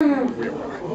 嗯。